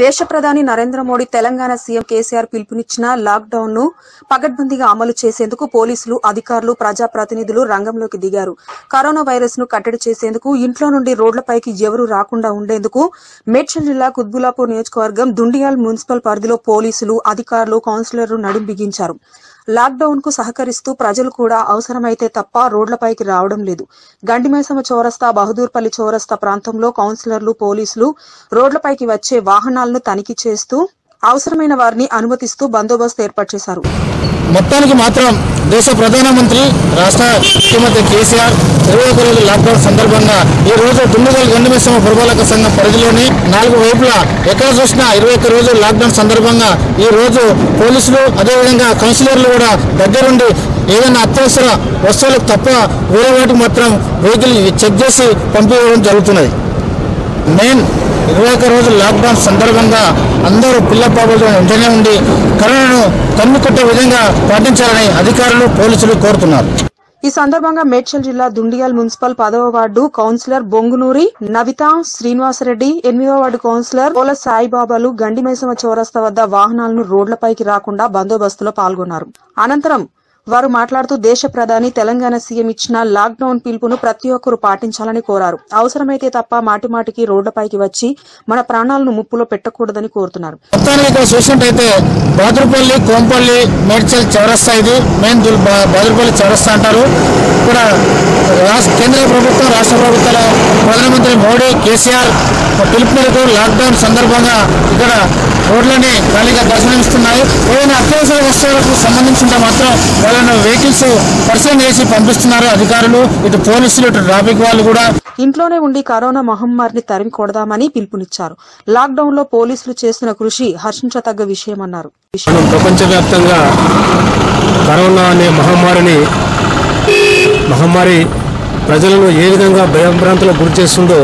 దేశ ప్రధాని నరేంద్ర మోడీ తెలంగాణ సీఎం కేసీఆర్ పిలుపునిచ్చిన లాక్డౌన్ను పగడ్బందీగా అమలు చేసేందుకు పోలీసులు అధికారులు ప్రజాప్రతినిధులు రంగంలోకి దిగారు. కరోనా వైరస్ను కట్టడి చేసేందుకు ఇంట్లో నుండి రోడ్లపైకి ఎవరూ రాకుండా ఉండేందుకు మేడ్చల్ జిల్లా కుత్బులాపూర్ నియోజకవర్గం దుండియాల్ మున్సిపల్ పరిధిలో పోలీసులు అధికారులు కౌన్సిలర్లు నడుం బిగించారు. లాక్డౌన్కు సహకరిస్తూ ప్రజలు కూడా అవసరమైతే తప్ప రోడ్లపైకి రావడం లేదు. గండిమేసమ చౌరస్తా బహదూర్పల్లి చౌరస్తా ప్రాంతంలో కౌన్సిలర్లు పోలీసులు రోడ్లపైకి వచ్చే వాహనాలను తనిఖీ చేస్తూ అవసరమైన వారిని అనుమతిస్తూ బందోబస్తు ఏర్పాటు చేశారు. మొత్తానికి మాత్రం దేశ ప్రధానమంత్రి రాష్ట్ర ముఖ్యమంత్రి కేసీఆర్ ఇరవై ఒక రోజు లాక్డౌన్ సందర్భంగా ఈ రోజు దుండుగల్ గండిమిశ్రమ పురపాలక సంఘం పరిధిలోని నాలుగు వైపులా ఎక్కడ చూసినా ఇరవై ఒక్క రోజు లాక్డౌన్ సందర్భంగా ఈ రోజు పోలీసులు అదేవిధంగా కౌన్సిలర్లు కూడా దగ్గరుండి ఏదైనా అత్యవసర వస్తువులకు తప్ప వేరే వాటికి మాత్రం వెహికల్ చెక్ చేసి పంపించడం జరుగుతున్నది. మెయిన్ ఇరవై ఒక్క రోజుల లాక్డౌన్ సందర్భంగా అందరూ పిల్ల పాపలతో ఇంటనే ఉండి కరోనాను కన్నుకొట్టే విధంగా పాటించాలని అధికారులు పోలీసులు కోరుతున్నారు. ఈ సందర్భంగా మేడ్చల్ జిల్లా దుండియాల్ మున్సిపల్ పదవ వార్డు కౌన్సిలర్ బొంగునూరి నవిత శ్రీనివాసరెడ్డి ఎనిమిదవ వార్డు కౌన్సిలర్ పోల సాయిబాబాలు గండిమైసమ చౌరస్తా వద్ద వాహనాలను రోడ్లపైకి రాకుండా బందోబస్తులో పాల్గొన్నారు. అనంతరం వారు మాట్లాడుతూ దేశ ప్రధాని తెలంగాణ సీఎం ఇచ్చిన లాక్డౌన్ పిలుపును ప్రతి ఒక్కరూ పాటించాలని కోరారు. అవసరమైతే తప్ప మాటిమాటికి రోడ్లపైకి వచ్చి మన ప్రాణాలను ముప్పులో పెట్టకూడదని కోరుతున్నారు. మొత్తానికి ఇక్కడ చూసినట్టయితే బాదురుపల్లి కోంపల్లి మేడ్చల్ చౌరస్తా ఇది. మెయిన్ దుల్- బాదురుపల్లి చౌరస్తా అంటారు. ఇక్కడ రాష్ట్ర కేంద్ర ప్రభుత్వం రాష్ట్ర ప్రభుత్వాల ప్రధానమంత్రి మోడీ కేసీఆర్ పిలుపు మేరకు లాక్డౌన్ సందర్భంగా ఇక్కడ రోడ్లన్నీ ఖాళీగా దర్శనమిస్తున్నాయి. ఏదైనా అత్యవసర వస్తువులకు సంబంధించి మాత్రం వాళ్ళను వెహికల్స్ పరిశీలన చేసి పంపిస్తున్నారు అధికారులు ఇటు పోలీసులు ఇటు ట్రాఫిక్ వాళ్ళు కూడా. ఇంట్లోనే ఉండి కరోనా మహమ్మారిని తరిమి కొడదామని పిలుపునిచ్చారు. లాక్డౌన్లో పోలీసులు చేస్తున్న కృషి హర్షించదగ్గ విషయమన్నారు. మనం ప్రపంచవ్యాప్తంగా కరోనా అనే మహమ్మారిని మహమ్మారి ప్రజలను ఏ విధంగా భయభ్రాంతులకు గురి చేస్తుందో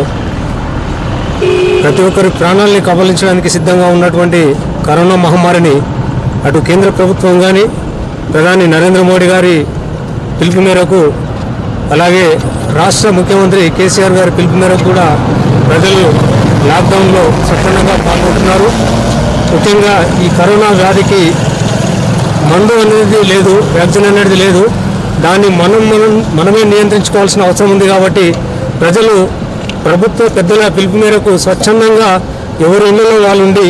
ప్రతి ఒక్కరి ప్రాణాలని కబలించడానికి సిద్ధంగా ఉన్నటువంటి కరోనా మహమ్మారిని అటు కేంద్ర ప్రభుత్వం కానీ ప్రధాని నరేంద్ర మోడీ గారి పిలుపు మేరకు అలాగే రాష్ట్ర ముఖ్యమంత్రి కేసీఆర్ గారి పిలుపు మేరకు కూడా ప్రజలు లాక్డౌన్లో సక్రమంగా పాల్గొంటున్నారు. ముఖ్యంగా ఈ కరోనా వ్యాధికి మందు అనేది లేదు వ్యాక్సిన్ అనేది లేదు. దాన్ని మనం మనం మనమే నియంత్రించుకోవాల్సిన అవసరం ఉంది కాబట్టి ప్రజలు ప్రభుత్వ పెద్దల పిలుపు మేరకు స్వచ్ఛందంగా ఎవరి ఇళ్ళలో వాళ్ళుండి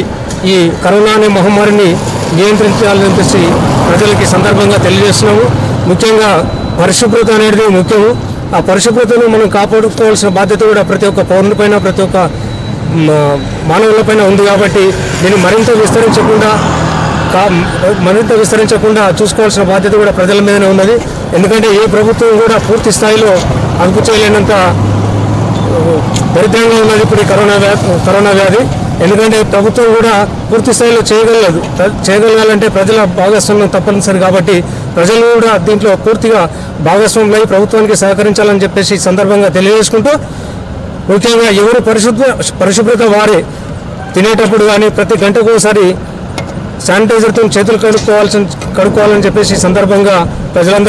ఈ కరోనా అనే మహమ్మారిని నియంత్రించాలని చెప్పేసి ప్రజలకి సందర్భంగా తెలియజేస్తున్నాము. ముఖ్యంగా పరిశుభ్రత అనేది ముఖ్యము. ఆ పరిశుభ్రతను మనం కాపాడుకోవాల్సిన బాధ్యత కూడా ప్రతి ఒక్క పౌరులపైన ప్రతి ఒక్క మానవులపైన ఉంది కాబట్టి దీన్ని మరింత విస్తరించకుండా కా- మరింత విస్తరించకుండా చూసుకోవాల్సిన బాధ్యత కూడా ప్రజల మీదనే ఉన్నది. ఎందుకంటే ఏ ప్రభుత్వం కూడా పూర్తి స్థాయిలో అదుపు చేయలేనంత దరిద్రంగా ఉన్నది ఇప్పుడు ఈ కరోనా వ్యా కరోనా వ్యాధి. ఎందుకంటే ప్రభుత్వం కూడా పూర్తి స్థాయిలో చేయగలదు. చేయగలగాలంటే ప్రజల భాగస్వామ్యం తప్పనిసరి కాబట్టి ప్రజలు కూడా దీంట్లో పూర్తిగా భాగస్వామ్యం ప్రభుత్వానికి సహకరించాలని చెప్పేసి ఈ సందర్భంగా తెలియజేసుకుంటూ ముఖ్యంగా ఎవరు పరిశుభ్ర పరిశుభ్రత వారే తినేటప్పుడు కానీ ప్రతి గంటకు ఒకసారి శానిటైజర్తో చేతులు కడుక్కోవాల్సిన కడుక్కోవాలని చెప్పేసి సందర్భంగా ప్రజలందరూ